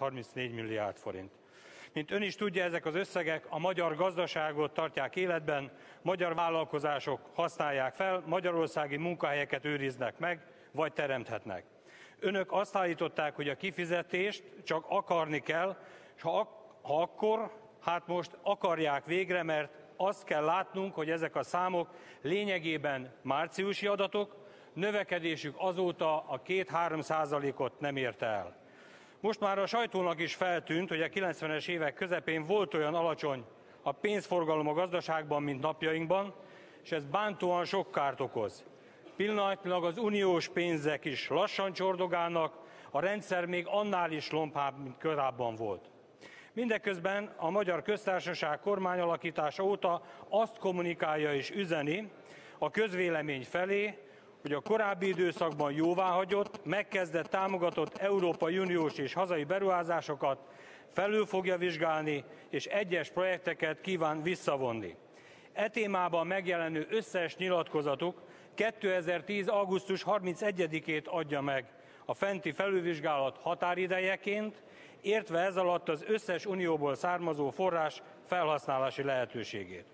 34 milliárd forint. Mint ön is tudja, ezek az összegek a magyar gazdaságot tartják életben, magyar vállalkozások használják fel, magyarországi munkahelyeket őriznek meg, vagy teremthetnek. Önök azt állították, hogy a kifizetést csak akarni kell, és ha, ha akkor, hát most akarják végre, mert azt kell látnunk, hogy ezek a számok lényegében márciusi adatok, növekedésük azóta a 2-3 százalékot nem érte el. Most már a sajtónak is feltűnt, hogy a 90-es évek közepén volt olyan alacsony a pénzforgalom a gazdaságban, mint napjainkban, és ez bántóan sok kárt okoz. Pillanatnyilag az uniós pénzek is lassan csordogálnak, a rendszer még annál is lompább, mint korábban volt. Mindeközben a Magyar Köztársaság kormányalakítása óta azt kommunikálja és üzeni a közvélemény felé, hogy a korábbi időszakban jóváhagyott, megkezdett, támogatott Európai Uniós és hazai beruházásokat felül fogja vizsgálni, és egyes projekteket kíván visszavonni. E témában megjelenő összes nyilatkozatuk 2010. augusztus 31-ét adja meg a fenti felülvizsgálat határidejeként, értve ez alatt az összes unióból származó forrás felhasználási lehetőségét.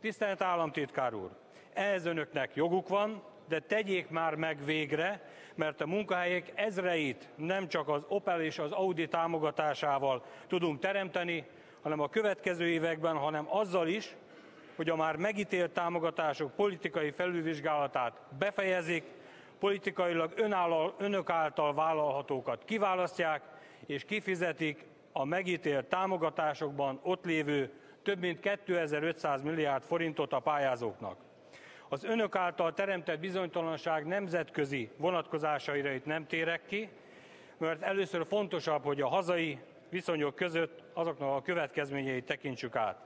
Tisztelt államtitkár úr! Ehhez önöknek joguk van, de tegyék már meg végre, mert a munkahelyek ezreit nem csak az Opel és az Audi támogatásával tudunk teremteni, hanem a következő években, hanem azzal is, hogy a már megítélt támogatások politikai felülvizsgálatát befejezik, politikailag önállal, önök által vállalhatókat kiválasztják, és kifizetik a megítélt támogatásokban ott lévő több mint 2500 milliárd forintot a pályázóknak. Az önök által teremtett bizonytalanság nemzetközi vonatkozásaira itt nem térek ki, mert először fontosabb, hogy a hazai viszonyok között azoknak a következményeit tekintsük át.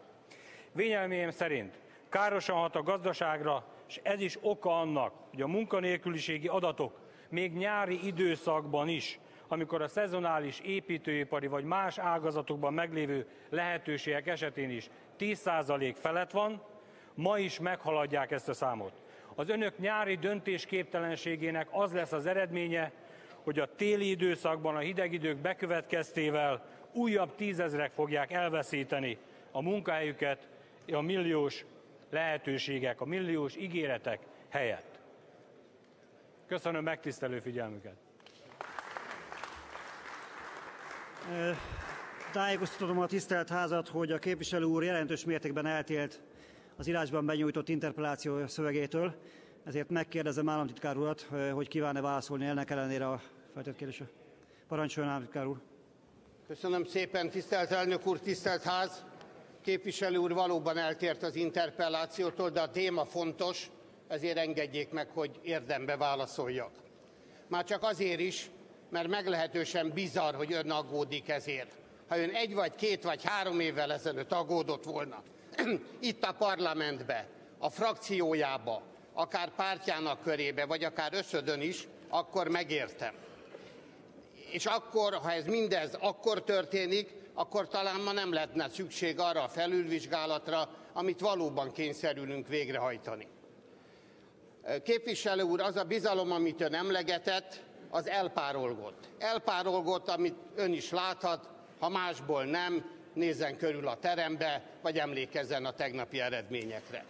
Vényelményem szerint károsan hat a gazdaságra, és ez is oka annak, hogy a munkanélküliségi adatok még nyári időszakban is, amikor a szezonális építőipari vagy más ágazatokban meglévő lehetőségek esetén is 10% felett van, ma is meghaladják ezt a számot. Az önök nyári döntésképtelenségének az lesz az eredménye, hogy a téli időszakban a hideg idők bekövetkeztével újabb tízezrek fogják elveszíteni a munkahelyüket, a milliós lehetőségek, a milliós ígéretek helyett. Köszönöm megtisztelő figyelmüket! Tájékoztatom a tisztelt házat, hogy a képviselő úr jelentős mértékben eltélt az írásban benyújtott interpelláció szövegétől, ezért megkérdezem államtitkár urat, hogy kíván-e válaszolni ennek ellenére a feltett kérdésre. Parancsoljon államtitkár úr. Köszönöm szépen, tisztelt elnök úr, tisztelt ház! Képviselő úr valóban eltért az interpellációtól, de a téma fontos, ezért engedjék meg, hogy érdembe válaszoljak. Már csak azért is, mert meglehetősen bizarr, hogy ön aggódik ezért. Ha ön egy vagy két vagy három évvel ezelőtt aggódott volna, itt a parlamentbe, a frakciójába, akár pártjának körébe, vagy akár összödön is, akkor megértem. És akkor, ha ez mindez akkor történik, akkor talán ma nem lehetne szükség arra a felülvizsgálatra, amit valóban kényszerülünk végrehajtani. Képviselő úr, az a bizalom, amit ön emlegetett, az elpárolgott. Elpárolgott, amit ön is láthat, ha másból nem, nézzen körül a terembe, vagy emlékezzen a tegnapi eredményekre.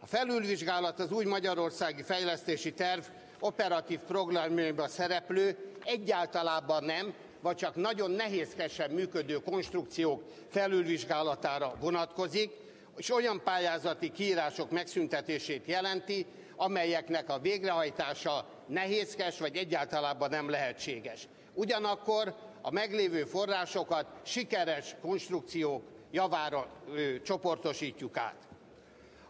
A felülvizsgálat az új magyarországi fejlesztési terv operatív programjaiban szereplő egyáltalában nem, vagy csak nagyon nehézkesen működő konstrukciók felülvizsgálatára vonatkozik, és olyan pályázati kiírások megszüntetését jelenti, amelyeknek a végrehajtása nehézkes, vagy egyáltalában nem lehetséges. Ugyanakkor a meglévő forrásokat sikeres konstrukciók javára ö, csoportosítjuk át.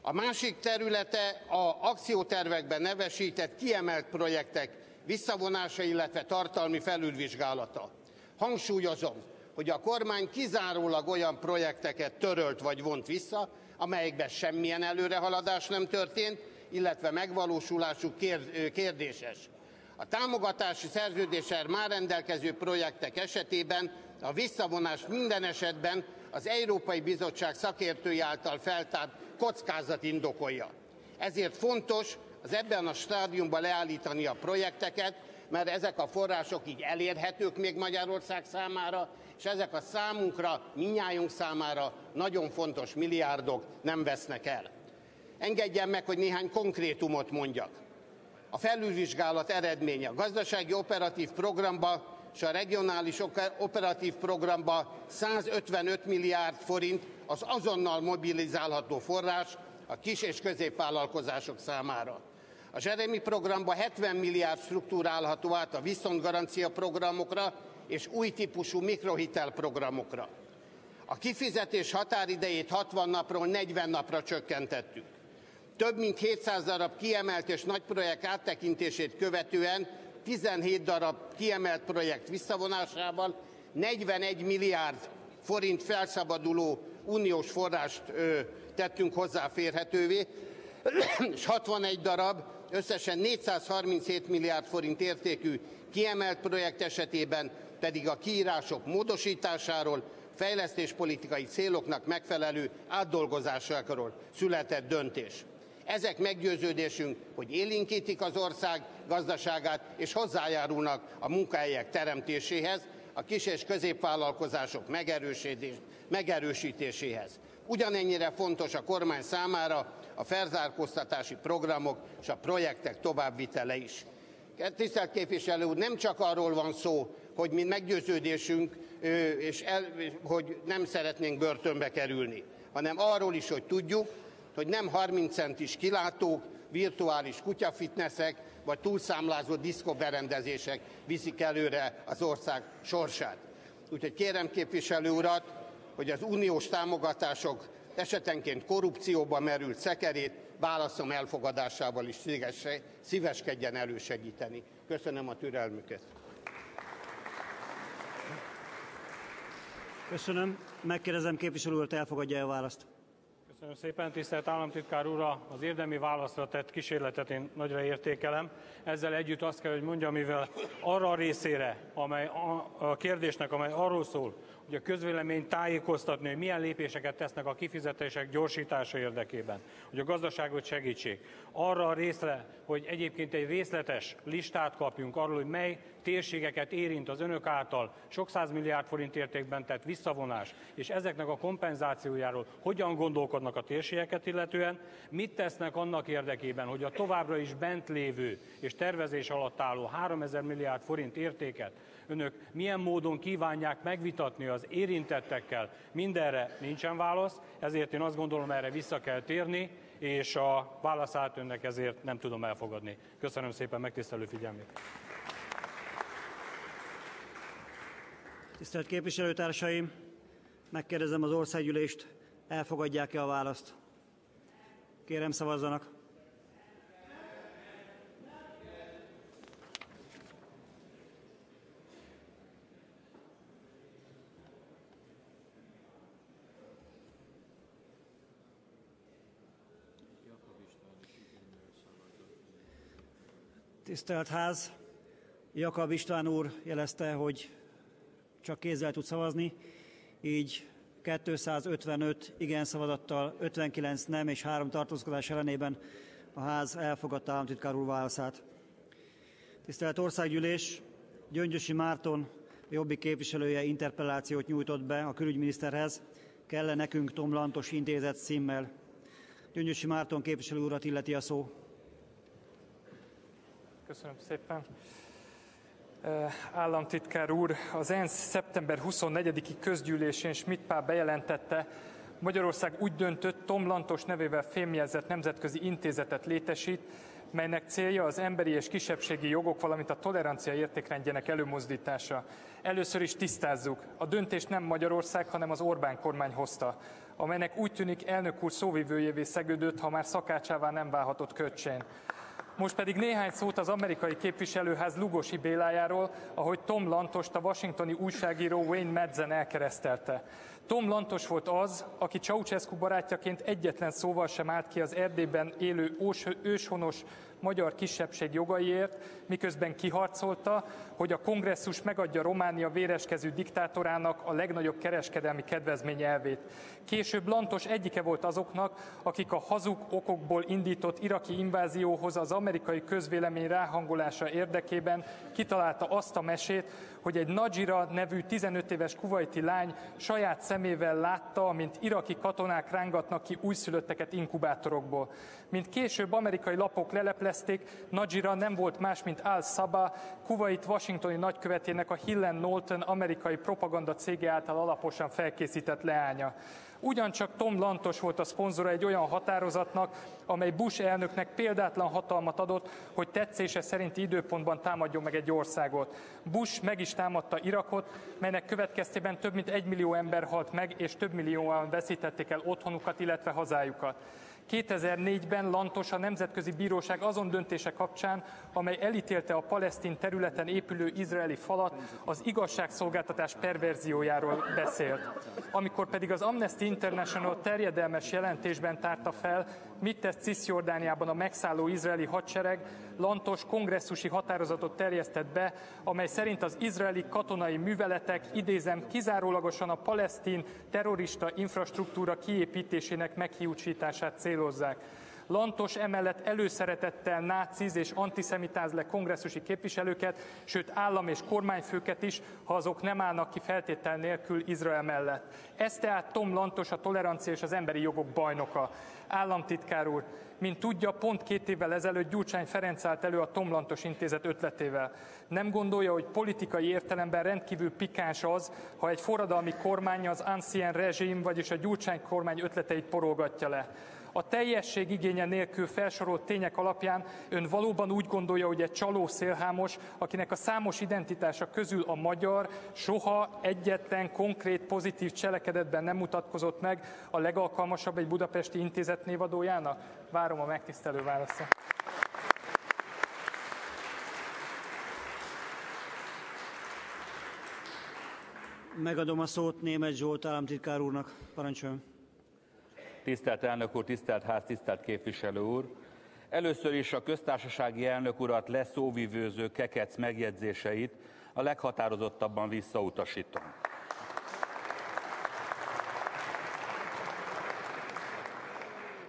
A másik területe a akciótervekben nevesített kiemelt projektek visszavonása, illetve tartalmi felülvizsgálata. Hangsúlyozom, hogy a kormány kizárólag olyan projekteket törölt vagy vont vissza, amelyekben semmilyen előrehaladás nem történt, illetve megvalósulásuk kérdéses. A támogatási szerződéssel már rendelkező projektek esetében a visszavonás minden esetben az Európai Bizottság szakértői által feltárt kockázat indokolja. Ezért fontos az ebben a stádiumban leállítani a projekteket, mert ezek a források így elérhetők még Magyarország számára, és ezek a számunkra, minnyájunk számára nagyon fontos milliárdok nem vesznek el. Engedjen meg, hogy néhány konkrétumot mondjak. A felülvizsgálat eredménye a gazdasági operatív programba és a regionális operatív programba 155 milliárd forint az azonnal mobilizálható forrás a kis és középvállalkozások számára. A Jeremy programba 70 milliárd struktúrálható át a viszontgarancia programokra és új típusú mikrohitel programokra. A kifizetés határidejét 60 napról 40 napra csökkentettük. Több mint 700 darab kiemelt és nagy projekt áttekintését követően 17 darab kiemelt projekt visszavonásával 41 milliárd forint felszabaduló uniós forrást ö, tettünk hozzáférhetővé, és 61 darab, összesen 437 milliárd forint értékű kiemelt projekt esetében pedig a kiírások módosításáról, fejlesztéspolitikai céloknak megfelelő átdolgozásáról született döntés. Ezek meggyőződésünk, hogy élénkítik az ország gazdaságát és hozzájárulnak a munkahelyek teremtéséhez, a kis- és középvállalkozások megerősítéséhez. Ugyanennyire fontos a kormány számára a felzárkóztatási programok és a projektek továbbvitele is. Tisztelt képviselő úr, nem csak arról van szó, hogy mi meggyőződésünk, és el, hogy nem szeretnénk börtönbe kerülni, hanem arról is, hogy tudjuk, hogy nem 30 centis kilátók, virtuális kutyafitneszek vagy túlszámlázó diszkoberendezések viszik előre az ország sorsát. Úgyhogy kérem képviselő urat, hogy az uniós támogatások esetenként korrupcióba merült szekerét válaszom elfogadásával is szíveskedjen elősegíteni. Köszönöm a türelmüket. Köszönöm. Megkérdezem képviselő urat, elfogadja a választ? Köszönöm szépen, tisztelt államtitkár úr, az érdemi válaszra tett kísérletet én nagyra értékelem. Ezzel együtt azt kell, hogy mondjam, mivel arra a részére, amely a kérdésnek, amely arról szól, hogy a közvélemény tájékoztatni, hogy milyen lépéseket tesznek a kifizetések gyorsítása érdekében, hogy a gazdaságot segítsék. Arra a részre, hogy egyébként egy részletes listát kapjunk arról, hogy mely térségeket érint az önök által sok milliárd forint értékben tett visszavonás, és ezeknek a kompenzációjáról hogyan gondolkodnak a térségeket illetően, mit tesznek annak érdekében, hogy a továbbra is bent lévő és tervezés alatt álló 3000 milliárd forint értéket önök milyen módon kívánják megvitatni az érintettekkel, mindenre nincsen válasz, ezért én azt gondolom, erre vissza kell térni, és a válaszát önnek ezért nem tudom elfogadni. Köszönöm szépen megtisztelő figyelmét. Tisztelt képviselőtársaim, megkérdezem az országgyűlést, elfogadják-e a választ? Kérem szavazzanak. Tisztelt Ház, Jakab István úr jelezte, hogy csak kézzel tud szavazni, így 255 igen szavazattal, 59 nem és 3 tartózkodás ellenében a ház elfogadta államtitkár úr válaszát. Tisztelt Országgyűlés, Gyöngyösi Márton, Jobbik képviselője interpellációt nyújtott be a külügyminiszterhez, kell nekünk Tom Lantos intézet címmel. Gyöngyösi Márton képviselő urat illeti a szó. Köszönöm szépen. Államtitkár úr, az ENSZ szeptember 24-i közgyűlésén Schmidt Pál bejelentette, Magyarország úgy döntött, Tom Lantos nevével fémjelzett nemzetközi intézetet létesít, melynek célja az emberi és kisebbségi jogok, valamint a tolerancia értékrendjének előmozdítása. Először is tisztázzuk, a döntést nem Magyarország, hanem az Orbán kormány hozta, amelynek úgy tűnik elnök úr szóvivőjévé szegődött, ha már szakácsává nem válhatott köcsén. Most pedig néhány szót az amerikai képviselőház Lugosi Bélájáról, ahogy Tom Lantost a washingtoni újságíró Wayne Madsen elkeresztelte. Tom Lantos volt az, aki Ceausescu barátjaként egyetlen szóval sem állt ki az Erdélyben élő őshonos magyar kisebbség jogaiért, miközben kiharcolta, hogy a kongresszus megadja Románia véreskező diktátorának a legnagyobb kereskedelmi kedvezmény elvét. Később Lantos egyike volt azoknak, akik a hazug okokból indított iraki invázióhoz az amerikai közvélemény ráhangolása érdekében kitalálta azt a mesét, hogy egy Najira nevű 15 éves kuvaiti lány saját szemével látta, mint iraki katonák rángatnak ki újszülötteket inkubátorokból. Mint később amerikai lapok leleplezték, Najira nem volt más, mint Al Saba, Kuwait washingtoni nagykövetének a Hillen Knowlton amerikai propaganda cége által alaposan felkészített leánya. Ugyancsak Tom Lantos volt a szponzora egy olyan határozatnak, amely Bush elnöknek példátlan hatalmat adott, hogy tetszése szerinti időpontban támadjon meg egy országot. Bush meg is támadta Irakot, melynek következtében több mint egy millió ember halt meg, és több millióan veszítették el otthonukat, illetve hazájukat. 2004-ben Lantos a Nemzetközi Bíróság azon döntése kapcsán, amely elítélte a palesztin területen épülő izraeli falat, az igazságszolgáltatás perverziójáról beszélt. Amikor pedig az Amnesty International terjedelmes jelentésben tárta fel, mit tesz Cisjordániában a megszálló izraeli hadsereg, Lantos kongresszusi határozatot terjesztett be, amely szerint az izraeli katonai műveletek, idézem, kizárólagosan a palesztin terrorista infrastruktúra kiépítésének meghiúsítását célozzák. Lantos emellett előszeretettel náciz és antiszemitáz le kongresszusi képviselőket, sőt állam és kormányfőket is, ha azok nem állnak ki feltétel nélkül Izrael mellett. Ez tehát Tom Lantos a tolerancia és az emberi jogok bajnoka. Államtitkár úr, mint tudja, pont két évvel ezelőtt Gyurcsány Ferenc állt elő a Tom Lantos intézet ötletével. Nem gondolja, hogy politikai értelemben rendkívül pikáns az, ha egy forradalmi kormány az ancien rezsim, vagyis a Gyurcsány kormány ötleteit porolgatja le. A teljesség igénye nélkül felsorolt tények alapján ön valóban úgy gondolja, hogy egy csaló szélhámos, akinek a számos identitása közül a magyar soha egyetlen konkrét pozitív cselekedetben nem mutatkozott meg a legalkalmasabb egy budapesti intézet névadójának? Várom a megtisztelő válaszát. Megadom a szót német Zsolt államtitkár úrnak. Parancsoljon. Tisztelt elnök úr, tisztelt ház, tisztelt képviselő úr! Először is a köztársasági elnök urat leszóvivőző kekec megjegyzéseit a leghatározottabban visszautasítom.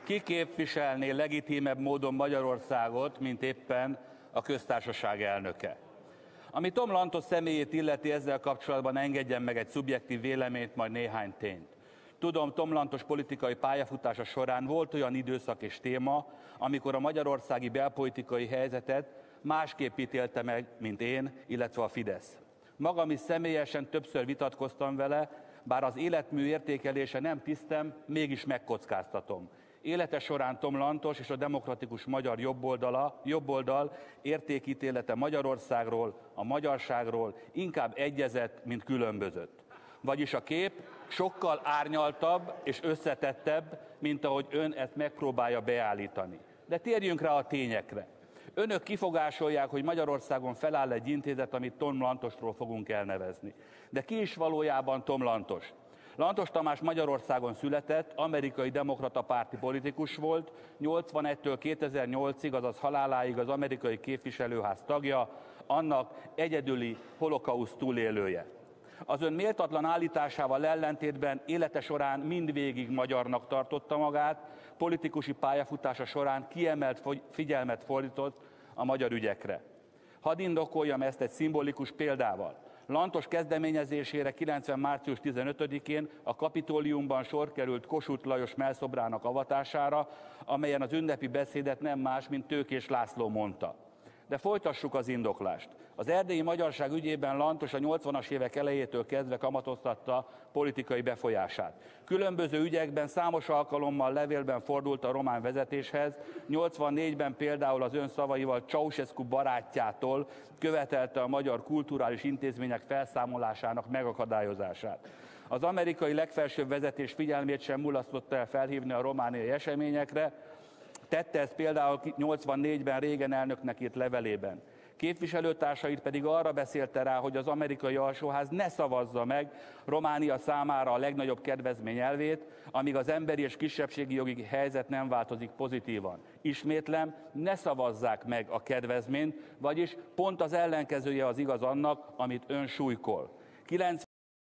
Ki képviselné legitimebb módon Magyarországot, mint éppen a köztársaság elnöke? Ami Tom Lantos személyét illeti ezzel kapcsolatban engedjen meg egy szubjektív véleményt, majd néhány tényt. Tudom, Tom Lantos politikai pályafutása során volt olyan időszak és téma, amikor a magyarországi belpolitikai helyzetet másképp ítélte meg, mint én, illetve a Fidesz. Magam is személyesen többször vitatkoztam vele, bár az életmű értékelése nem tisztem, mégis megkockáztatom. Élete során Tom Lantos és a demokratikus magyar jobboldala, jobboldal értékítélete Magyarországról, a magyarságról inkább egyezett, mint különbözött. Vagyis a kép sokkal árnyaltabb és összetettebb, mint ahogy ön ezt megpróbálja beállítani. De térjünk rá a tényekre. Önök kifogásolják, hogy Magyarországon feláll egy intézet, amit Tom Lantosról fogunk elnevezni. De ki is valójában Tom Lantos? Lantos Tamás Magyarországon született, amerikai demokrata párti politikus volt, 81-től 2008-ig, azaz haláláig az amerikai képviselőház tagja, annak egyedüli holokauszt túlélője. Az ön méltatlan állításával ellentétben élete során mindvégig magyarnak tartotta magát, politikusi pályafutása során kiemelt figyelmet fordított a magyar ügyekre. Hadd indokoljam ezt egy szimbolikus példával. Lantos kezdeményezésére 90. március 15-én a Kapitóliumban sor került Kossuth Lajos melszobrának avatására, amelyen az ünnepi beszédet nem más, mint Tőkés László mondta. De folytassuk az indoklást. Az erdélyi magyarság ügyében Lantos a 80-as évek elejétől kezdve kamatoztatta politikai befolyását. Különböző ügyekben számos alkalommal levélben fordult a román vezetéshez, 84-ben például az ön szavaival Ceausescu barátjától követelte a magyar kulturális intézmények felszámolásának megakadályozását. Az amerikai legfelsőbb vezetés figyelmét sem mulasztotta el felhívni a romániai eseményekre, tette ezt például 84-ben régen elnöknek írt levelében. Képviselőtársait pedig arra beszélte rá, hogy az amerikai alsóház ne szavazza meg Románia számára a legnagyobb kedvezmény elvét, amíg az emberi és kisebbségi jogi helyzet nem változik pozitívan. Ismétlem, ne szavazzák meg a kedvezményt, vagyis pont az ellenkezője az igaz annak, amit ön súlykol. 9